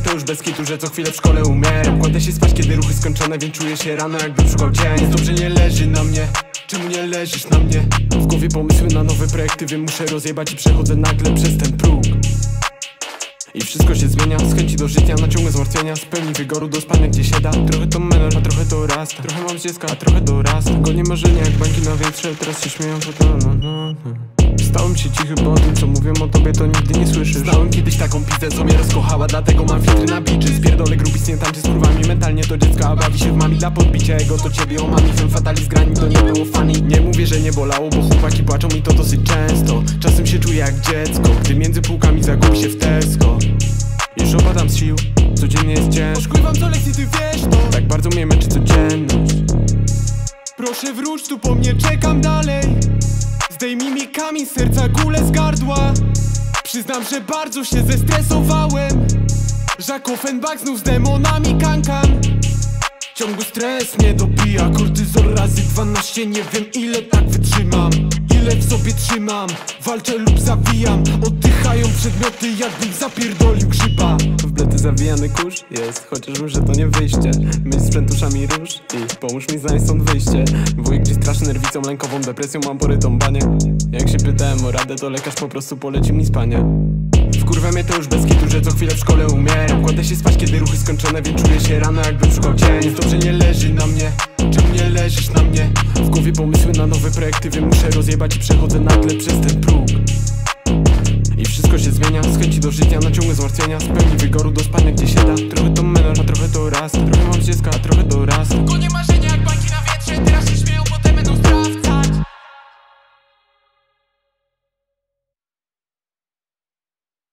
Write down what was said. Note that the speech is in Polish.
to już bez kitu, że co chwilę w szkole umieram. Kładę się spać, kiedy ruchy skończone, więc czuję się rano jakbym szukał cień Jest dobrze, nie leży na mnie. Czemu nie leżysz na mnie? W głowie pomysły na nowe projekty, wiem muszę rozjebać i przechodzę nagle przez ten próg. I wszystko się zmienia, z chęci do życia na ciągłe zmartwienia Z pełni wygoru do spania gdzie się da Trochę to menel, a trochę to rasta. Trochę mam z dziecka, a trochę dorasta. Gonie marzenia jak bańki na wietrze Teraz się śmieją, że to no, no, no. Się cichy, bo o tym co mówią o tobie to nigdy nie słyszysz. Znałem kiedyś taką pizzę, co mnie rozkochała Dlatego mam filtry na biczy. Spierdolę grubic, nie tańczy z kurwami Mentalnie to dziecko, a bawi się w mami Dla podbicia. Jego to ciebie o mami Fem fatali z grani, to nie było funny. Nie mówię, że nie bolało, bo chłopaki płaczą mi to dosyć często. Czasem się czuję jak dziecko Gdy między półkami zagubi się w Tesco. Już opadam z sił, codziennie jest ciężko Odkrywam co lekcje, ty wiesz to. Tak bardzo mnie męczy codzienność. Proszę wróć tu po mnie, czekam dalej Zdejmij mi kamień serca, gulę z gardła. Przyznam, że bardzo się zestresowałem. Jacques Offenbach znów z demonami kankan. Ciągły stres mnie dobija Kortyzol razy 12 Nie wiem ile tak wytrzymam Ile w sobie trzymam Walczę lub zawijam. Oddychają przedmioty jakbym zapierdolił grzyba. W blety zawijany kurz jest, chociaż wiem, że to nie wyjście. Myśl sprzęt uszami róż i pomóż mi znaleźć stąd wyjście. Wujek gdzieś straszy nerwicą, lękową depresją, mam porytą banie Jak się pytałem o radę, to lekarz po prostu polecił mi spanie. Wkurwia mnie to już bez kitu, że co chwilę w szkole umieram. Kładę się spać, kiedy ruchy skończone, więc czuję się rano jakbym szukał cień. Dobrze, nie leży na mnie wiem muszę rozjebać i przechodzę nagle przez ten próg. I wszystko się zmienia, z chęci do życia na ciągłe zmartwienia. Z pełni wygoru do spania gdzie się da. Trochę to menel, a trochę to rasta Trochę mam dziecka, a trochę